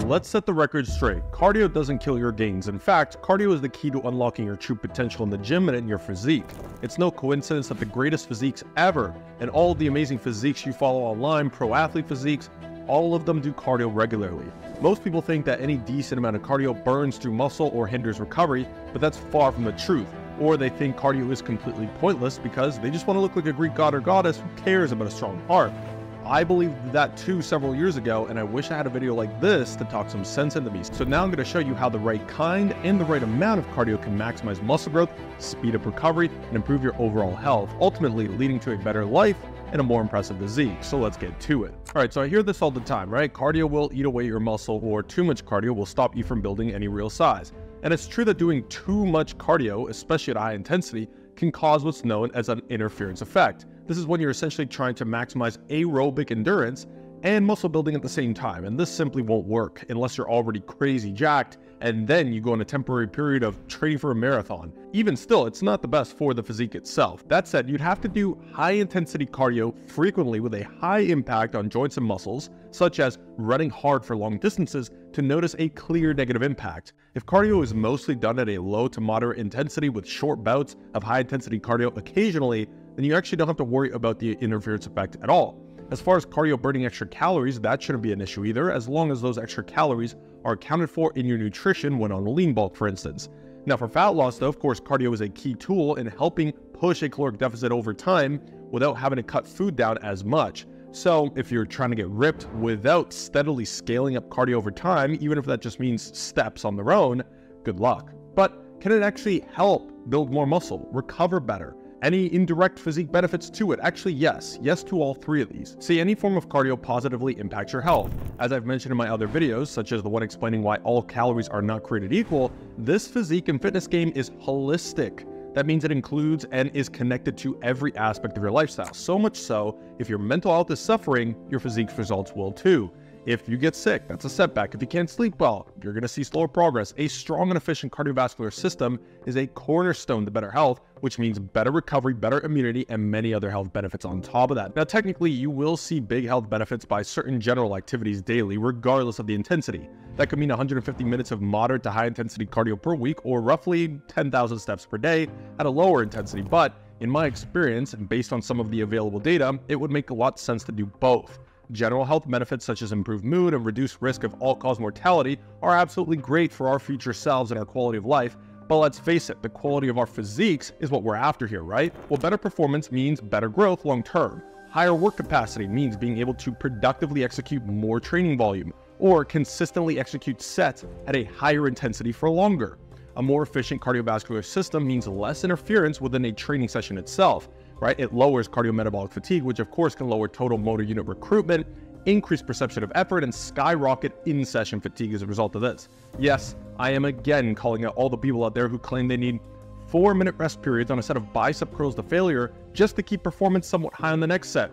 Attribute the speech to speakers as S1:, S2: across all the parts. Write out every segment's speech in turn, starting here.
S1: Let's set the record straight. Cardio doesn't kill your gains. In fact, cardio is the key to unlocking your true potential in the gym and in your physique. It's no coincidence that the greatest physiques ever and all the amazing physiques you follow online, pro athlete physiques, all of them do cardio regularly. Most people think that any decent amount of cardio burns through muscle or hinders recovery, but that's far from the truth. Or they think cardio is completely pointless because they just want to look like a Greek god or goddess who cares about a strong heart. I believed that too several years ago, and I wish I had a video like this to talk some sense into me. So now I'm going to show you how the right kind and the right amount of cardio can maximize muscle growth, speed up recovery, and improve your overall health, ultimately leading to a better life and a more impressive physique. So let's get to it. All right, so I hear this all the time, right? Cardio will eat away your muscle, or too much cardio will stop you from building any real size. And it's true that doing too much cardio, especially at high intensity, can cause what's known as an interference effect. This is when you're essentially trying to maximize aerobic endurance and muscle building at the same time, and this simply won't work unless you're already crazy jacked and then you go on a temporary period of training for a marathon. Even still, it's not the best for the physique itself. That said, you'd have to do high intensity cardio frequently with a high impact on joints and muscles, such as running hard for long distances, to notice a clear negative impact. If cardio is mostly done at a low to moderate intensity with short bouts of high intensity cardio occasionally, then you actually don't have to worry about the interference effect at all. As far as cardio burning extra calories, that shouldn't be an issue either, as long as those extra calories are accounted for in your nutrition when on a lean bulk, for instance. Now, for fat loss, though, of course, cardio is a key tool in helping push a caloric deficit over time without having to cut food down as much. So, if you're trying to get ripped without steadily scaling up cardio over time, even if that just means steps on their own, good luck. But can it actually help build more muscle, recover better, any indirect physique benefits to it? Actually, yes. Yes to all three of these. See, any form of cardio positively impacts your health. As I've mentioned in my other videos, such as the one explaining why all calories are not created equal, this physique and fitness game is holistic. That means it includes and is connected to every aspect of your lifestyle. So much so, if your mental health is suffering, your physique results will too. If you get sick, that's a setback. If you can't sleep well, you're going to see slower progress. A strong and efficient cardiovascular system is a cornerstone to better health, which means better recovery, better immunity, and many other health benefits on top of that. Now, technically, you will see big health benefits by certain general activities daily, regardless of the intensity. That could mean 150 minutes of moderate to high intensity cardio per week, or roughly 10,000 steps per day at a lower intensity. But in my experience, and based on some of the available data, it would make a lot of sense to do both. General health benefits such as improved mood and reduced risk of all-cause mortality are absolutely great for our future selves and our quality of life, but let's face it, the quality of our physiques is what we're after here, right? Well, better performance means better growth long term. Higher work capacity means being able to productively execute more training volume or consistently execute sets at a higher intensity for longer. A more efficient cardiovascular system means less interference within a training session itself, right? It lowers cardiometabolic fatigue, which of course can lower total motor unit recruitment, increase perception of effort, and skyrocket in session fatigue as a result of this. Yes, I am again calling out all the people out there who claim they need four minute rest periods on a set of bicep curls to failure just to keep performance somewhat high on the next set.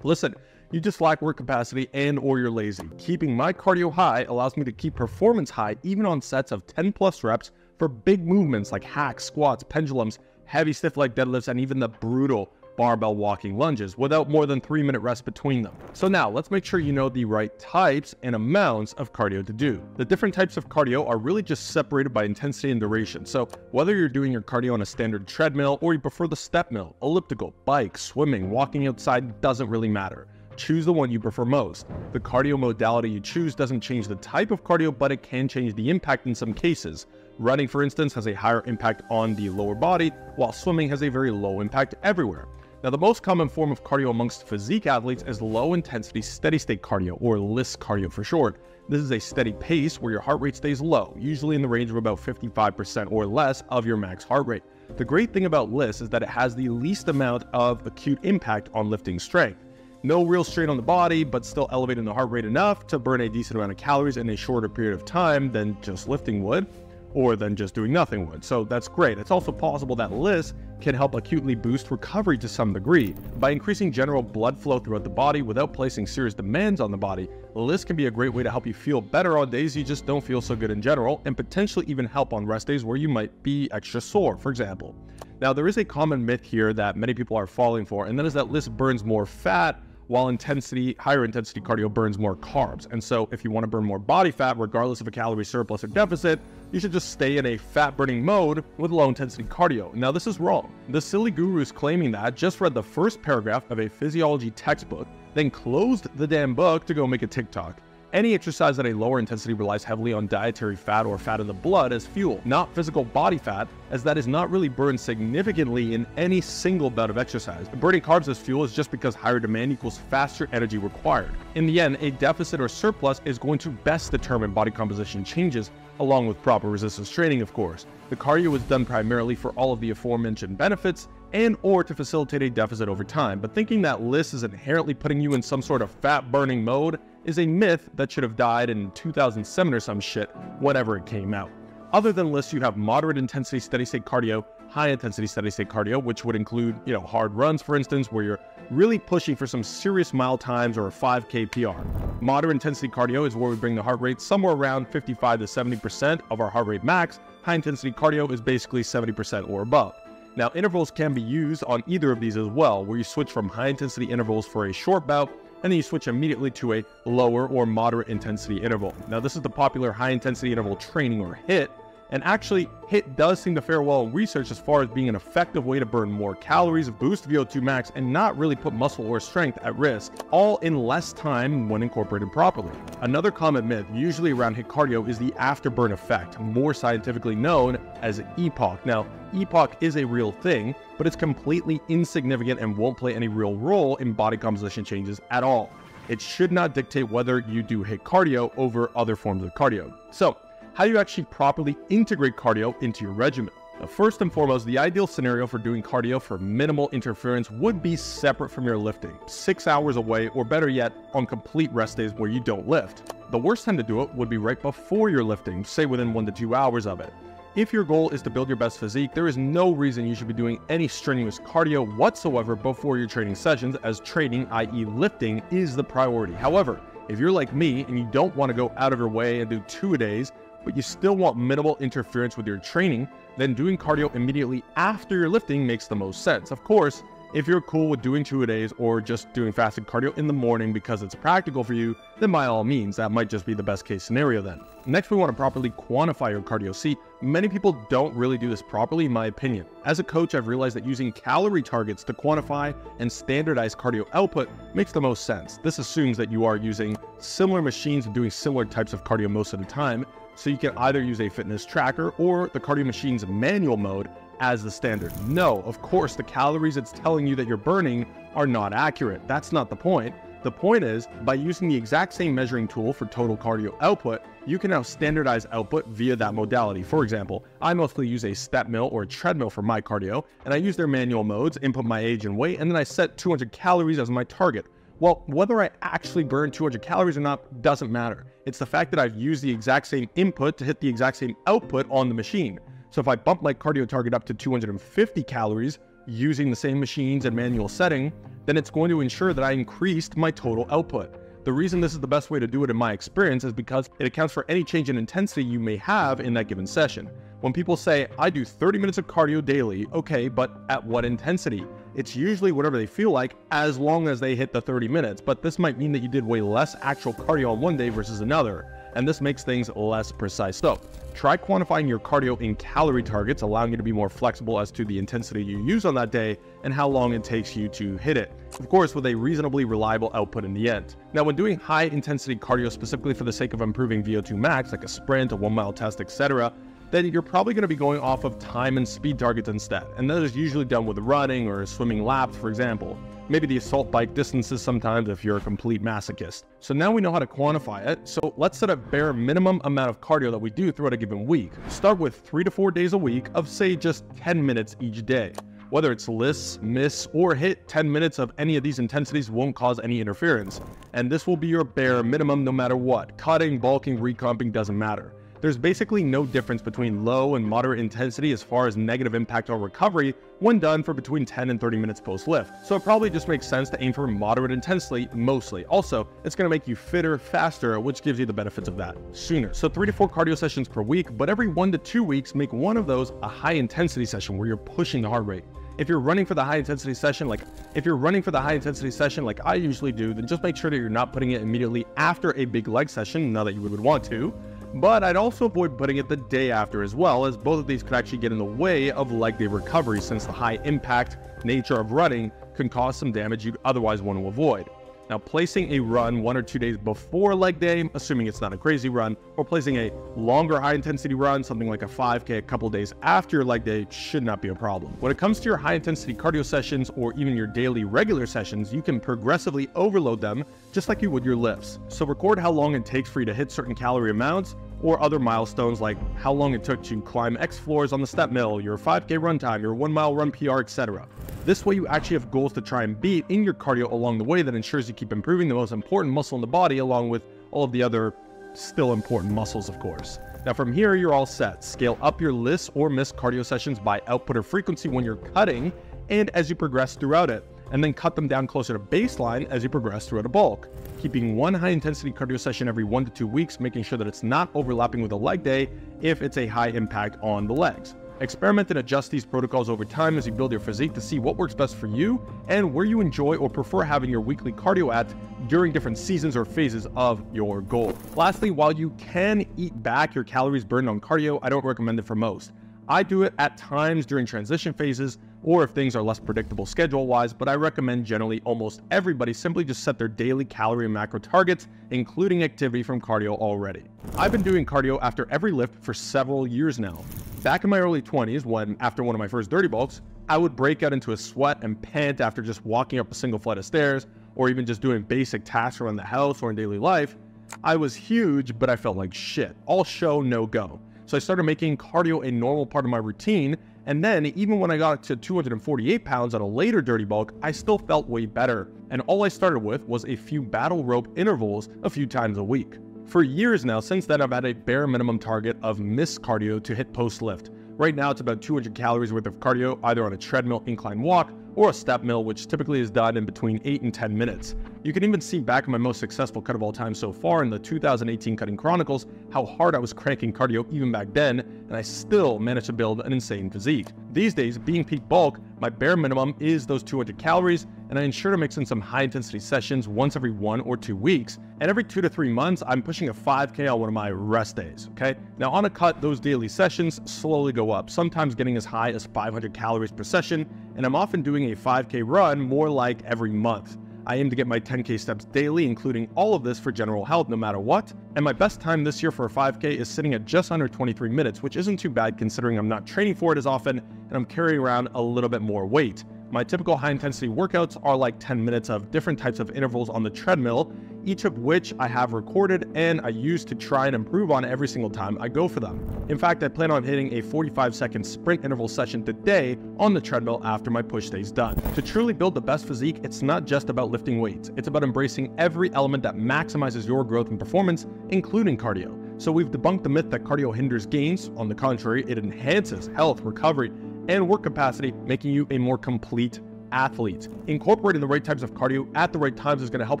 S1: Listen, you just lack work capacity and or you're lazy. Keeping my cardio high allows me to keep performance high even on sets of 10 plus reps for big movements like hacks, squats, pendulums, heavy stiff leg deadlifts, and even the brutal barbell walking lunges without more than 3 minute rest between them. So now let's make sure you know the right types and amounts of cardio to do. The different types of cardio are really just separated by intensity and duration. So whether you're doing your cardio on a standard treadmill or you prefer the step mill, elliptical, bike, swimming, walking outside doesn't really matter. Choose the one you prefer most. The cardio modality you choose doesn't change the type of cardio, but it can change the impact in some cases. Running, for instance, has a higher impact on the lower body, while swimming has a very low impact everywhere. Now, the most common form of cardio amongst physique athletes is low intensity steady state cardio, or LISS cardio for short. This is a steady pace where your heart rate stays low, usually in the range of about 55% or less of your max heart rate. The great thing about LISS is that it has the least amount of acute impact on lifting strength. No real strain on the body, but still elevating the heart rate enough to burn a decent amount of calories in a shorter period of time than just lifting would or than just doing nothing would. So that's great. It's also possible that LISS can help acutely boost recovery to some degree. By increasing general blood flow throughout the body without placing serious demands on the body, LISS can be a great way to help you feel better on days you just don't feel so good in general, and potentially even help on rest days where you might be extra sore, for example. Now, there is a common myth here that many people are falling for, and that is that LISS burns more fat while intensity, higher intensity cardio burns more carbs. And so if you want to burn more body fat, regardless of a calorie surplus or deficit, you should just stay in a fat burning mode with low intensity cardio. Now, this is wrong. The silly gurus claiming that just read the first paragraph of a physiology textbook, then closed the damn book to go make a TikTok. Any exercise at a lower intensity relies heavily on dietary fat or fat in the blood as fuel, not physical body fat, as that is not really burned significantly in any single bout of exercise. Burning carbs as fuel is just because higher demand equals faster energy required. In the end, a deficit or surplus is going to best determine body composition changes, along with proper resistance training, of course. The cardio is done primarily for all of the aforementioned benefits and or to facilitate a deficit over time, but thinking that LISS is inherently putting you in some sort of fat burning mode is a myth that should have died in 2007 or some shit, whenever it came out. Other than LISS, you have moderate intensity steady state cardio, high intensity steady state cardio, which would include, you know, hard runs, for instance, where you're really pushing for some serious mile times or a 5K PR. Moderate intensity cardio is where we bring the heart rate somewhere around 55 to 70% of our heart rate max. High intensity cardio is basically 70% or above. Now, intervals can be used on either of these as well, where you switch from high intensity intervals for a short bout and then you switch immediately to a lower or moderate intensity interval. Now, this is the popular high intensity interval training or HIIT, and actually, HIIT does seem to fare well in research as far as being an effective way to burn more calories, boost VO2 max, and not really put muscle or strength at risk, all in less time when incorporated properly. Another common myth, usually around HIIT cardio, is the afterburn effect, more scientifically known as EPOC. Now, EPOC is a real thing, but it's completely insignificant and won't play any real role in body composition changes at all. It should not dictate whether you do HIIT cardio over other forms of cardio. So, how you actually properly integrate cardio into your regimen? Now, first and foremost, the ideal scenario for doing cardio for minimal interference would be separate from your lifting, six hours away, or better yet, on complete rest days where you don't lift. The worst time to do it would be right before you're lifting, say within one to two hours of it. If your goal is to build your best physique, there is no reason you should be doing any strenuous cardio whatsoever before your training sessions, as training, i.e., lifting, is the priority. However, if you're like me and you don't want to go out of your way and do two a days, but you still want minimal interference with your training, then doing cardio immediately after your lifting makes the most sense. Of course, if you're cool with doing two a days or just doing fasted cardio in the morning because it's practical for you, then by all means, that might just be the best case scenario then. Next, we want to properly quantify your cardio. See, many people don't really do this properly, in my opinion. As a coach, I've realized that using calorie targets to quantify and standardize cardio output makes the most sense. This assumes that you are using similar machines and doing similar types of cardio most of the time, so you can either use a fitness tracker or the cardio machine's manual mode as the standard. No, of course, the calories it's telling you that you're burning are not accurate. That's not the point. The point is, by using the exact same measuring tool for total cardio output, you can now standardize output via that modality. For example, I mostly use a step mill or a treadmill for my cardio, and I use their manual modes, input my age and weight, and then I set 200 calories as my target. Well, whether I actually burn 200 calories or not doesn't matter. It's the fact that I've used the exact same input to hit the exact same output on the machine. So if I bump my cardio target up to 250 calories using the same machines and manual setting, then it's going to ensure that I increased my total output. The reason this is the best way to do it in my experience is because it accounts for any change in intensity you may have in that given session. When people say, I do 30 minutes of cardio daily, okay, but at what intensity? It's usually whatever they feel like as long as they hit the 30 minutes, but this might mean that you did way less actual cardio on one day versus another and this makes things less precise. So try quantifying your cardio in calorie targets, allowing you to be more flexible as to the intensity you use on that day and how long it takes you to hit it. Of course, with a reasonably reliable output in the end. Now, when doing high intensity cardio specifically for the sake of improving VO2 max, like a sprint, a one mile test, etc., then you're probably going to be going off of time and speed targets instead. And that is usually done with running or swimming laps, for example maybe the assault bike distances sometimes if you're a complete masochist. So now we know how to quantify it. So let's set a bare minimum amount of cardio that we do throughout a given week. Start with three to four days a week of say just 10 minutes each day. Whether it's LISS, MISS, or HIIT, 10 minutes of any of these intensities won't cause any interference. And this will be your bare minimum no matter what. Cutting, bulking, recomping doesn't matter. There's basically no difference between low and moderate intensity as far as negative impact on recovery when done for between 10 and 30 minutes post lift. So it probably just makes sense to aim for moderate intensity mostly. Also, it's going to make you fitter faster, which gives you the benefits of that sooner. So three to four cardio sessions per week, but every one to two weeks, make one of those a high intensity session where you're pushing the heart rate. If you're running for the high intensity session, like if you're running for the high intensity session like I usually do, then just make sure that you're not putting it immediately after a big leg session, now that you would want to. But I'd also avoid putting it the day after as well, as both of these could actually get in the way of leg day recovery since the high impact nature of running can cause some damage you'd otherwise want to avoid. Now, placing a run one or two days before leg day, assuming it's not a crazy run, or placing a longer high intensity run, something like a 5K a couple days after your leg day, should not be a problem. When it comes to your high intensity cardio sessions or even your daily regular sessions, you can progressively overload them just like you would your lifts. So, record how long it takes for you to hit certain calorie amounts or other milestones like how long it took to climb X floors on the step mill, your 5K run time, your 1 mile run PR, etc. This way you actually have goals to try and beat in your cardio along the way that ensures you keep improving the most important muscle in the body along with all of the other still important muscles, of course. Now from here, you're all set. Scale up your LISS or MISS cardio sessions by output or frequency when you're cutting and as you progress throughout it, and then cut them down closer to baseline as you progress throughout a bulk. Keeping one high intensity cardio session every one to two weeks, making sure that it's not overlapping with a leg day if it's a high impact on the legs. Experiment and adjust these protocols over time as you build your physique to see what works best for you and where you enjoy or prefer having your weekly cardio at during different seasons or phases of your goal. Lastly, while you can eat back your calories burned on cardio, I don't recommend it for most. I do it at times during transition phases or if things are less predictable schedule wise, but I recommend generally almost everybody simply just set their daily calorie and macro targets, including activity from cardio already. I've been doing cardio after every lift for several years now. Back in my early 20s, when after one of my first dirty bulks, I would break out into a sweat and pant after just walking up a single flight of stairs or even just doing basic tasks around the house or in daily life, I was huge, but I felt like shit. All show, no go. So I started making cardio a normal part of my routine. And then, even when I got to 248 pounds at a later dirty bulk, I still felt way better. And all I started with was a few battle rope intervals a few times a week. For years now, since then, I've had a bare minimum target of MISS cardio to hit post lift. Right now, it's about 200 calories worth of cardio, either on a treadmill incline walk or a step mill, which typically is done in between 8 and 10 minutes. You can even see back in my most successful cut of all time so far in the 2018 Cutting Chronicles how hard I was cranking cardio even back then, and I still managed to build an insane physique. These days, being peak bulk, my bare minimum is those 200 calories, and I ensure to mix in some high intensity sessions once every one or two weeks. And every two to three months, I'm pushing a 5K on one of my rest days. Okay. Now, on a cut, those daily sessions slowly go up, sometimes getting as high as 500 calories per session, and I'm often doing a 5K run more like every month. I aim to get my 10K steps daily, including all of this for general health no matter what. And my best time this year for a 5K is sitting at just under 23 minutes, which isn't too bad considering I'm not training for it as often and I'm carrying around a little bit more weight. My typical high intensity workouts are like 10 minutes of different types of intervals on the treadmill, each of which I have recorded and I use to try and improve on every single time I go for them. In fact, I plan on hitting a 45 second sprint interval session today on the treadmill after my push day is done. To truly build the best physique, it's not just about lifting weights, it's about embracing every element that maximizes your growth and performance, including cardio. So we've debunked the myth that cardio hinders gains. On the contrary, it enhances health, recovery, and work capacity, making you a more complete athlete. Incorporating the right types of cardio at the right times is going to help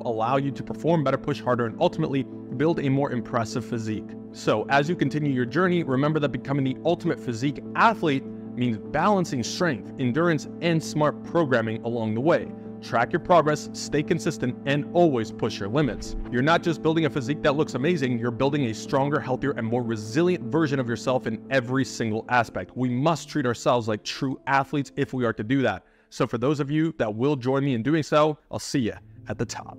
S1: allow you to perform better, push harder, and ultimately build a more impressive physique. So, as you continue your journey, remember that becoming the ultimate physique athlete means balancing strength, endurance, and smart programming along the way track your progress, stay consistent, and always push your limits. You're not just building a physique that looks amazing, you're building a stronger, healthier, and more resilient version of yourself in every single aspect. We must treat ourselves like true athletes if we are to do that. So, for those of you that will join me in doing so, I'll see you at the top.